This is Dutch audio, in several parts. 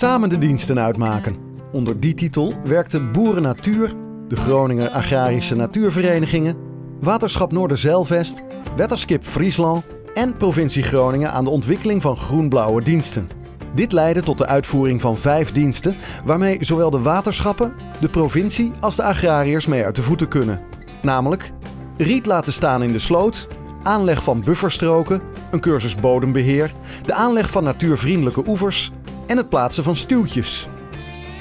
samen de diensten uitmaken. Onder die titel werkten Boeren Natuur, de Groninger Agrarische Natuurverenigingen, Waterschap Noorderzeilvest, Wetterskip Friesland en provincie Groningen aan de ontwikkeling van groen-blauwe diensten. Dit leidde tot de uitvoering van vijf diensten, waarmee zowel de waterschappen, de provincie als de agrariërs mee uit de voeten kunnen. Namelijk riet laten staan in de sloot, aanleg van bufferstroken, een cursus bodembeheer, de aanleg van natuurvriendelijke oevers en het plaatsen van stuwtjes.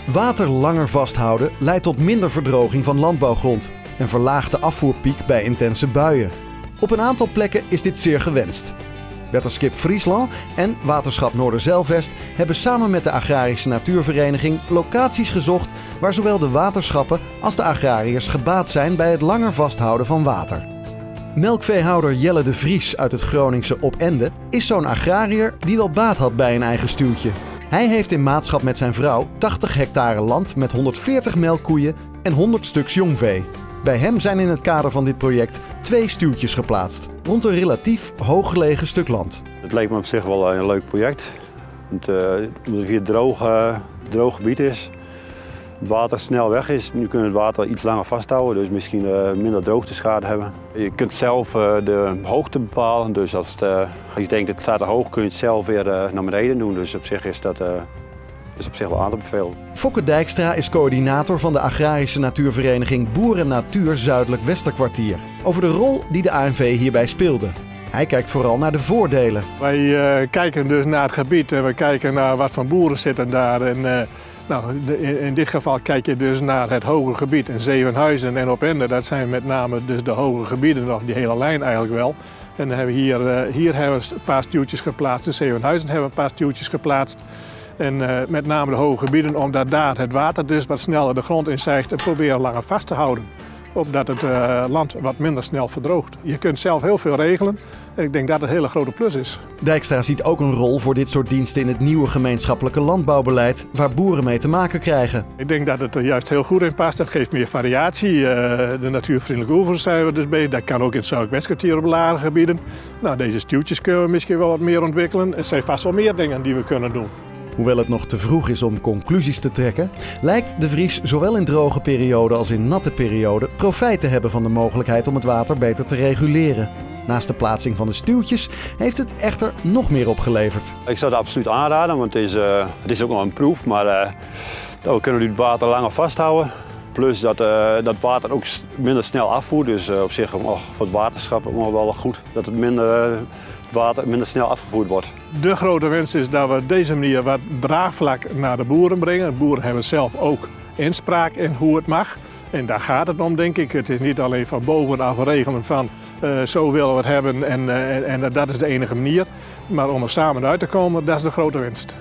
Water langer vasthouden leidt tot minder verdroging van landbouwgrond en verlaagt de afvoerpiek bij intense buien. Op een aantal plekken is dit zeer gewenst. Wetterskip Friesland en Waterschap Noorderzeilvest hebben samen met de Agrarische Natuurvereniging locaties gezocht waar zowel de waterschappen als de agrariërs gebaat zijn bij het langer vasthouden van water. Melkveehouder Jelle de Vries uit het Groningse Opende is zo'n agrariër die wel baat had bij een eigen stuwtje. Hij heeft in maatschap met zijn vrouw 80 hectare land met 140 melkkoeien en 100 stuks jongvee. Bij hem zijn in het kader van dit project twee stuwtjes geplaatst rond een relatief hooggelegen stuk land. Het leek me op zich wel een leuk project. Het, uh, omdat het hier droog, droog gebied is. Het water snel weg is. Nu kunnen we het water iets langer vasthouden, dus misschien uh, minder droogteschade hebben. Je kunt zelf de hoogte bepalen. Dus als, het, als je denkt het staat er hoog, kun je het zelf weer naar beneden doen. Dus op zich is dat is op zich wel aan te bevelen. Fokke Dijkstra is coördinator van de agrarische natuurvereniging Boeren Natuur Zuidelijk Westerkwartier. Over de rol die de ANV hierbij speelde. Hij kijkt vooral naar de voordelen. Wij uh, kijken dus naar het gebied en we kijken naar wat voor boeren zitten daar. En, uh, nou, in, in, dit geval kijk je dus naar het hoge gebied. En Zevenhuizen en Opende, dat zijn met name dus de hoge gebieden, of die hele lijn eigenlijk wel. En hebben hier, uh, hier hebben we een paar stuwtjes geplaatst. In Zevenhuizen hebben we een paar stuwtjes geplaatst. En uh, met name de hoge gebieden, omdat daar het water dus wat sneller de grond inzijgt en proberen langer vast te houden. Opdat het uh, land wat minder snel verdroogt. Je kunt zelf heel veel regelen. En ik denk dat het een hele grote plus is. Dijkstra ziet ook een rol voor dit soort diensten in het nieuwe gemeenschappelijke landbouwbeleid, waar boeren mee te maken krijgen. Ik denk dat het er juist heel goed in past. Dat geeft meer variatie. Uh, de natuurvriendelijke oevers zijn we dus bezig. Dat kan ook in het Zuid-Westkwartier op lage gebieden. Nou, deze stuwtjes kunnen we misschien wel wat meer ontwikkelen. Er zijn vast wel meer dingen die we kunnen doen. Hoewel het nog te vroeg is om conclusies te trekken, lijkt de Vries zowel in droge perioden als in natte perioden profijt te hebben van de mogelijkheid om het water beter te reguleren. Naast de plaatsing van de stuwtjes heeft het echter nog meer opgeleverd. Ik zou het absoluut aanraden, want het is, uh, het is ook nog een proef. Maar uh, we kunnen het water langer vasthouden. Plus dat, uh, dat water ook minder snel afvoert. Dus op zich oh, voor het waterschap ook nog wel goed. Dat het minder water minder snel afgevoerd wordt. De grote wens is dat we op deze manier wat draagvlak naar de boeren brengen. De boeren hebben zelf ook inspraak in hoe het mag. En daar gaat het om, denk ik. Het is niet alleen van bovenaf regelen van uh, zo willen we het hebben en, uh, en, en dat is de enige manier. Maar om er samen uit te komen, dat is de grote winst.